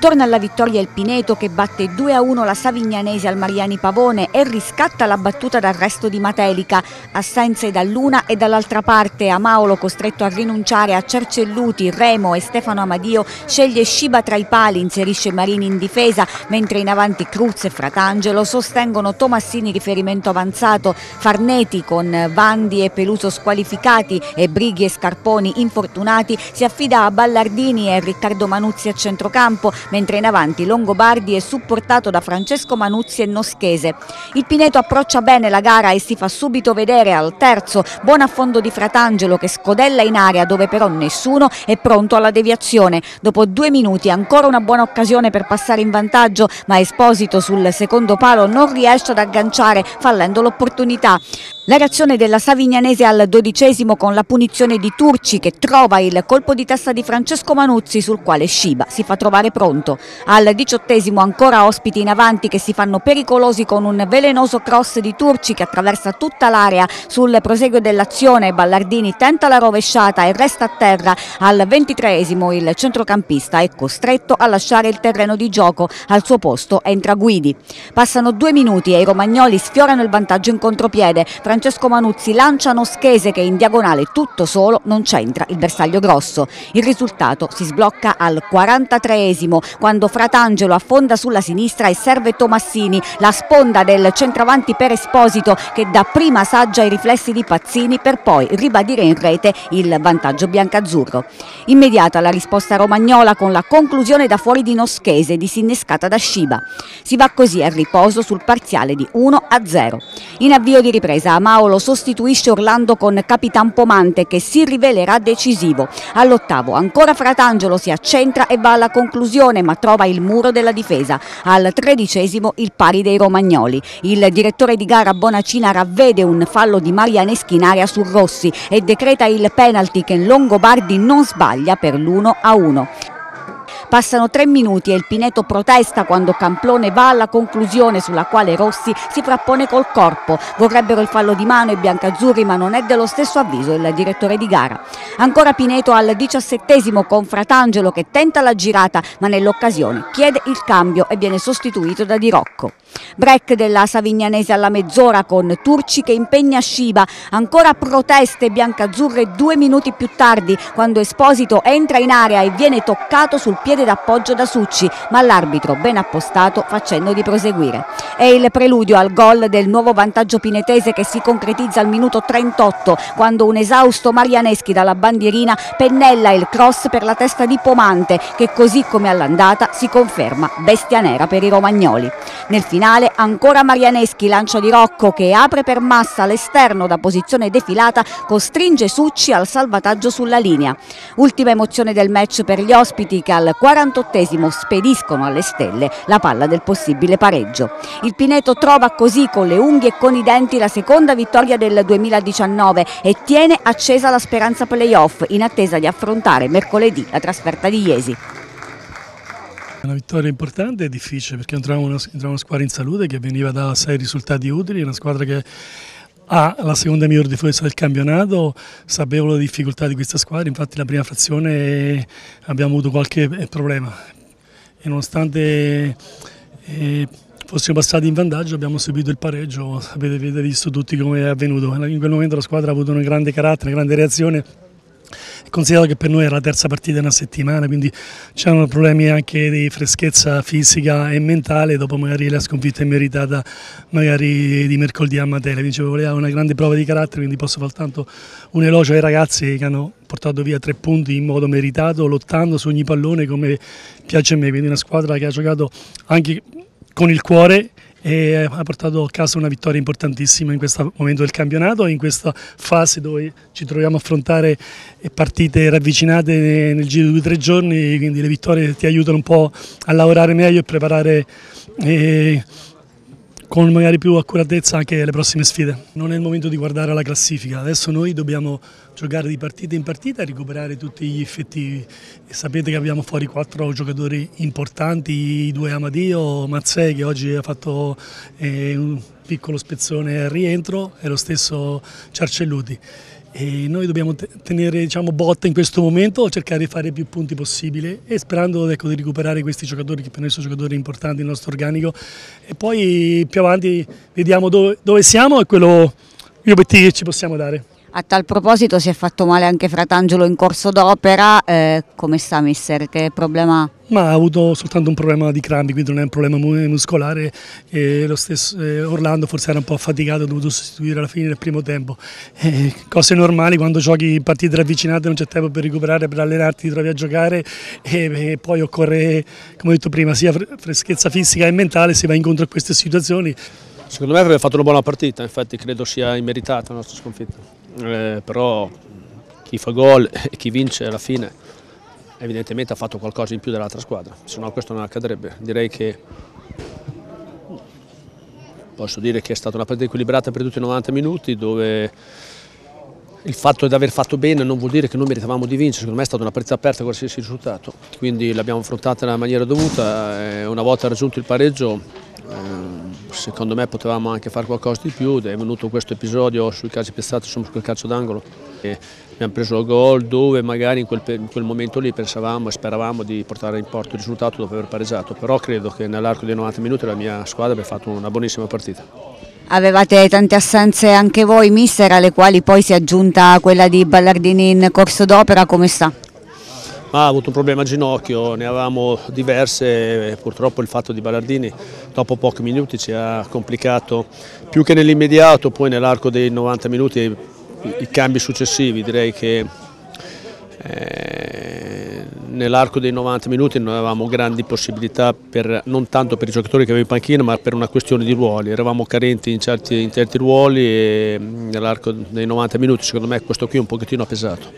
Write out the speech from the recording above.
Torna alla vittoria il Pineto che batte 2-1 la Savignanese al Mariani Pavone e riscatta la battuta d'arresto di Matelica. Assenze dall'una e dall'altra parte, Amaolo costretto a rinunciare a Cercelluti, Remo e Stefano Amadio sceglie Sciba tra i pali, inserisce Marini in difesa, mentre in avanti Cruz e Fratangelo sostengono Tomassini riferimento avanzato, Farneti con Vandi e Peluso squalificati e Brighi e Scarponi infortunati si affida a Ballardini e Riccardo Manuzzi a centrocampo, mentre in avanti Longobardi è supportato da Francesco Manuzzi e Noschese. Il Pineto approccia bene la gara e si fa subito vedere al terzo, buon affondo di Fratangelo che scodella in area dove però nessuno è pronto alla deviazione. Dopo due minuti ancora una buona occasione per passare in vantaggio, ma Esposito sul secondo palo non riesce ad agganciare fallendo l'opportunità. La reazione della Savignanese al dodicesimo con la punizione di Turci che trova il colpo di testa di Francesco Manuzzi sul quale Sciba si fa trovare pronto. Al diciottesimo ancora ospiti in avanti che si fanno pericolosi con un velenoso cross di Turci che attraversa tutta l'area sul proseguo dell'azione. Ballardini tenta la rovesciata e resta a terra. Al ventitreesimo il centrocampista è costretto a lasciare il terreno di gioco. Al suo posto entra Guidi. Passano due minuti e i romagnoli sfiorano il vantaggio in contropiede. Francesco Manuzzi lanciano schese che in diagonale tutto solo non c'entra il bersaglio grosso. Il risultato si sblocca al 43esimo quando Fratangelo affonda sulla sinistra e serve Tomassini, la sponda del centravanti per Esposito che dà prima saggia i riflessi di Pazzini per poi ribadire in rete il vantaggio biancazzurro. Immediata la risposta romagnola con la conclusione da fuori di Noschese disinnescata da Sciba. Si va così a riposo sul parziale di 1 a 0. In avvio di ripresa Maolo sostituisce Orlando con Capitan Pomante che si rivelerà decisivo. All'ottavo ancora Fratangelo si accentra e va alla conclusione ma trova il muro della difesa. Al tredicesimo il pari dei romagnoli. Il direttore di gara Bonacina ravvede un fallo di Marianeschi in area su Rossi e decreta il penalty che Longobardi non sbaglia per l'1 a 1. Passano tre minuti e il Pineto protesta quando Camplone va alla conclusione sulla quale Rossi si frappone col corpo. Vorrebbero il fallo di mano i biancazzurri ma non è dello stesso avviso il direttore di gara. Ancora Pineto al diciassettesimo con Fratangelo che tenta la girata ma nell'occasione chiede il cambio e viene sostituito da Di Rocco. Break della Savignanese alla mezz'ora con Turci che impegna Sciba, ancora proteste biancazzurre due minuti più tardi quando Esposito entra in area e viene toccato sul piede d'appoggio da Succi, ma l'arbitro ben appostato facendo di proseguire. È il preludio al gol del nuovo vantaggio pinetese che si concretizza al minuto 38 quando un esausto Marianeschi dalla bandierina pennella il cross per la testa di Pomante che così come all'andata si conferma bestia nera per i romagnoli. Nel finale ancora Marianeschi lancia di Rocco che apre per massa all'esterno da posizione defilata costringe Succi al salvataggio sulla linea. Ultima emozione del match per gli ospiti che al 48esimo spediscono alle stelle la palla del possibile pareggio. Il Pineto trova così con le unghie e con i denti la seconda vittoria del 2019 e tiene accesa la speranza playoff in attesa di affrontare mercoledì la trasferta di Iesi. Una vittoria importante e difficile perché entriamo una, una squadra in salute che veniva da sei risultati utili, una squadra che ha la seconda miglior difesa del campionato, sapevo le difficoltà di questa squadra, infatti la prima frazione abbiamo avuto qualche eh, problema. E nonostante eh, fossimo passati in vantaggio abbiamo subito il pareggio, avete visto tutti come è avvenuto, in quel momento la squadra ha avuto un grande carattere, una grande reazione Considerato che per noi era la terza partita in una settimana, quindi c'erano problemi anche di freschezza fisica e mentale, dopo magari la sconfitta immeritata magari di mercoledì a Matera, quindi voleva una grande prova di carattere, quindi posso far tanto un elogio ai ragazzi che hanno portato via tre punti in modo meritato, lottando su ogni pallone come piace a me, quindi una squadra che ha giocato anche con il cuore e ha portato a casa una vittoria importantissima in questo momento del campionato in questa fase dove ci troviamo a affrontare partite ravvicinate nel giro di due o tre giorni, quindi le vittorie ti aiutano un po' a lavorare meglio e preparare eh, con magari più accuratezza anche le prossime sfide. Non è il momento di guardare la classifica, adesso noi dobbiamo giocare di partita in partita e recuperare tutti gli effettivi. E sapete che abbiamo fuori quattro giocatori importanti, i due Amadio, Mazzei che oggi ha fatto eh, un piccolo spezzone al rientro e lo stesso Ciarcelluti. E noi dobbiamo tenere diciamo, botta in questo momento, cercare di fare più punti possibile e sperando ecco, di recuperare questi giocatori che per noi sono giocatori importanti nel nostro organico e poi più avanti vediamo dove, dove siamo e quello, gli obiettivi che ci possiamo dare. A tal proposito si è fatto male anche Fratangelo in corso d'opera, eh, come sta mister? Che problema ha? Ma ha avuto soltanto un problema di crampi, quindi non è un problema muscolare e lo stesso Orlando forse era un po' affaticato, ha dovuto sostituire alla fine del primo tempo. Eh, cose normali quando giochi partite ravvicinate non c'è tempo per recuperare, per allenarti, ti trovi a giocare e, e poi occorre, come ho detto prima, sia freschezza fisica e mentale se va incontro a queste situazioni. Secondo me avrebbe fatto una buona partita, infatti credo sia immeritata la nostra sconfitta eh, però chi fa gol e chi vince alla fine evidentemente ha fatto qualcosa in più dell'altra squadra, se no questo non accadrebbe. Direi che posso dire che è stata una partita equilibrata per tutti i 90 minuti dove il fatto di aver fatto bene non vuol dire che noi meritavamo di vincere, secondo me è stata una partita aperta qualsiasi risultato, quindi l'abbiamo affrontata nella maniera dovuta. E una volta raggiunto il pareggio secondo me potevamo anche fare qualcosa di più, è venuto questo episodio sui calci piazzati, insomma sul calcio d'angolo abbiamo preso il gol dove magari in quel, in quel, momento lì pensavamo e speravamo di portare in porto il risultato dopo aver pareggiato, però credo che nell'arco dei 90 minuti la mia squadra abbia fatto una buonissima partita. Avevate tante assenze anche voi, mister, alle quali poi si è aggiunta quella di Ballardini in corso d'opera, come sta? Ha avuto un problema a ginocchio, ne avevamo diverse, purtroppo il fatto di Ballardini dopo pochi minuti ci ha complicato più che nell'immediato, poi nell'arco dei 90 minuti i, i cambi successivi, direi che eh, nell'arco dei 90 minuti non avevamo grandi possibilità, per, non tanto per i giocatori che avevano in panchina ma per una questione di ruoli, eravamo carenti in certi, in certi ruoli e nell'arco dei 90 minuti secondo me questo qui un pochettino ha pesato.